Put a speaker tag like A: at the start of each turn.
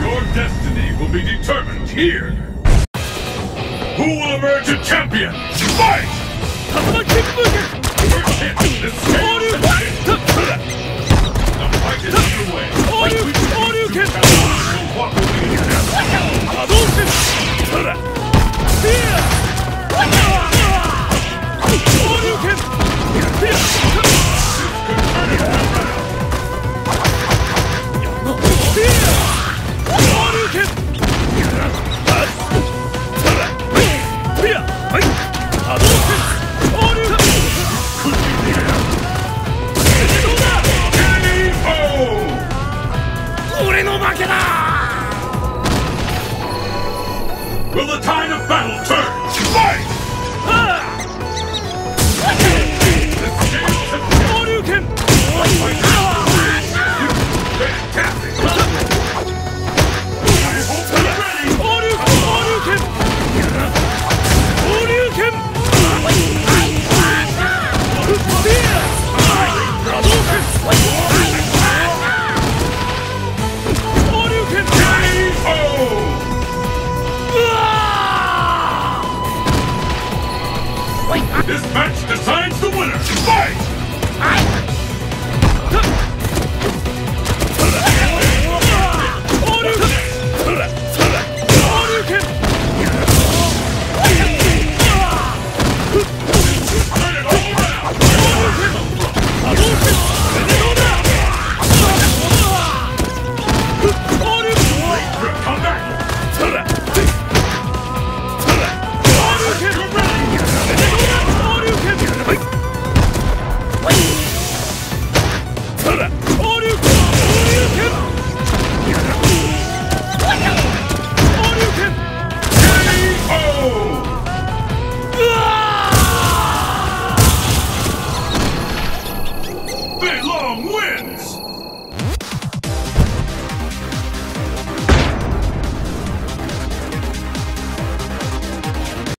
A: Your destiny will be determined here. Who will emerge a champion? Fight! Will the tide of battle turn? This match decides the win!